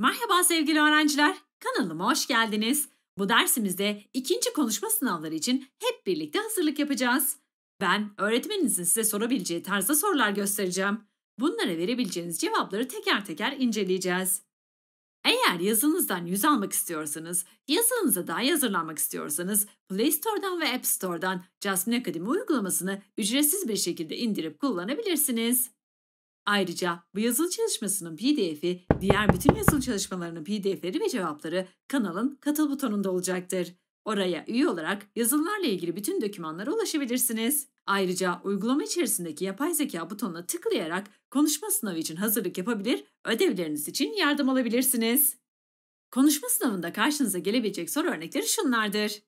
Merhaba sevgili öğrenciler, kanalıma hoş geldiniz. Bu dersimizde ikinci konuşma sınavları için hep birlikte hazırlık yapacağız. Ben öğretmeninizin size sorabileceği tarzda sorular göstereceğim. Bunlara verebileceğiniz cevapları teker teker inceleyeceğiz. Eğer yazınızdan yüz almak istiyorsanız, yazınıza daha hazırlanmak istiyorsanız Play Store'dan ve App Store'dan Jasmine Academy uygulamasını ücretsiz bir şekilde indirip kullanabilirsiniz. Ayrıca bu yazılı çalışmasının pdf'i, diğer bütün yazılı çalışmalarının pdf'leri ve cevapları kanalın katıl butonunda olacaktır. Oraya üye olarak yazılılarla ilgili bütün dokümanlara ulaşabilirsiniz. Ayrıca uygulama içerisindeki yapay zeka butonuna tıklayarak konuşma sınavı için hazırlık yapabilir, ödevleriniz için yardım alabilirsiniz. Konuşma sınavında karşınıza gelebilecek soru örnekleri şunlardır.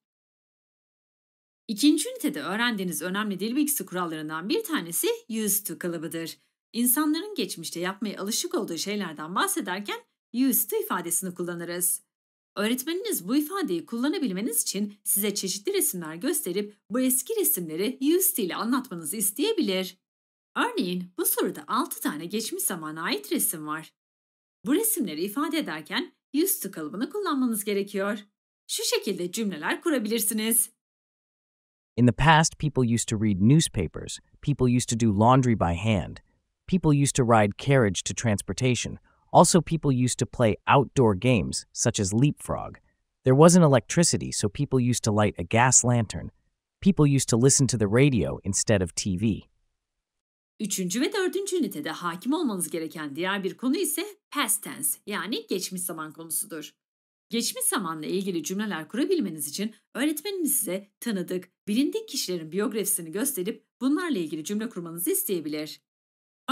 İkinci ünitede öğrendiğiniz önemli dil bilgisi kurallarından bir tanesi used to kalıbıdır. İnsanların geçmişte yapmaya alışık olduğu şeylerden bahsederken used to ifadesini kullanırız. Öğretmeniniz bu ifadeyi kullanabilmeniz için size çeşitli resimler gösterip bu eski resimleri used ile anlatmanızı isteyebilir. Örneğin bu soruda 6 tane geçmiş zamana ait resim var. Bu resimleri ifade ederken used to kalıbını kullanmanız gerekiyor. Şu şekilde cümleler kurabilirsiniz. In the past, people used to read newspapers. People used to do laundry by hand. People used to ride carriage to transportation. Also, people used to play outdoor games, such as leapfrog. There wasn't electricity, so people used to light a gas lantern. People used to listen to the radio instead of TV. Üçüncü ve dördüncü ünitede hakim olmanız gereken diğer bir konu ise past tense yani geçmiş zaman konusudur. Geçmiş zamanla ilgili cümleler kurabilmeniz için öğretmeniniz size tanıdık, bilindik kişilerin biyografisini gösterip bunlarla ilgili cümle kurmanızı isteyebilir.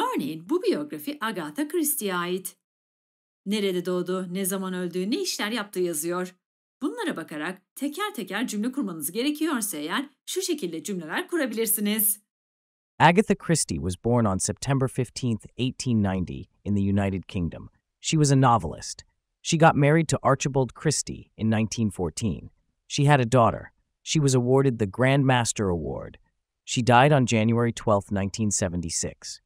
Örneğin bu biyografi Agatha Christie'ye ait. Nerede doğdu, ne zaman öldüğü, ne işler yaptığı yazıyor. Bunlara bakarak teker teker cümle kurmanız gerekiyorsa eğer şu şekilde cümleler kurabilirsiniz. Agatha Christie was born on September 15, 1890, in the United Kingdom. She was a novelist. She got married to Archibald Christie in 1914. She had a daughter. She was awarded the Grand Master Award. She died on January 12, 1976.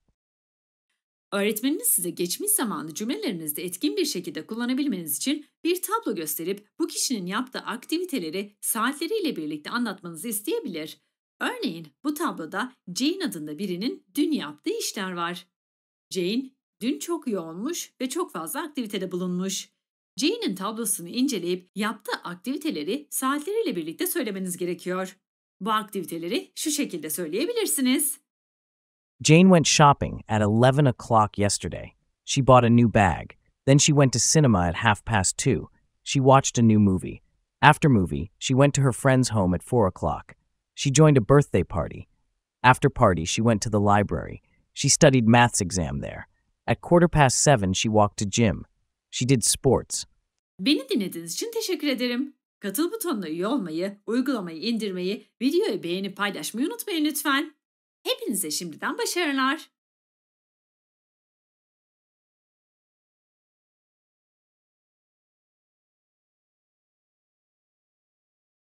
Öğretmeniniz size geçmiş zamanı cümlelerinizde etkin bir şekilde kullanabilmeniz için bir tablo gösterip bu kişinin yaptığı aktiviteleri saatleriyle birlikte anlatmanızı isteyebilir. Örneğin bu tabloda Jane adında birinin dün yaptığı işler var. Jane dün çok yoğunmuş ve çok fazla aktivitede bulunmuş. Jane'in tablosunu inceleyip yaptığı aktiviteleri saatleriyle birlikte söylemeniz gerekiyor. Bu aktiviteleri şu şekilde söyleyebilirsiniz. Jane went shopping at 11 o'clock yesterday. She bought a new bag. Then she went to cinema at half past two. She watched a new movie. After movie, she went to her friend's home at four o'clock. She joined a birthday party. After party, she went to the library. She studied maths exam there. At quarter past seven, she walked to gym. She did sports. Beni dinlediğiniz için teşekkür ederim. Katıl butonuna üye olmayı, uygulamayı indirmeyi, videoyu beğenip paylaşmayı unutmayın lütfen. Hepinize şimdiden başarılar.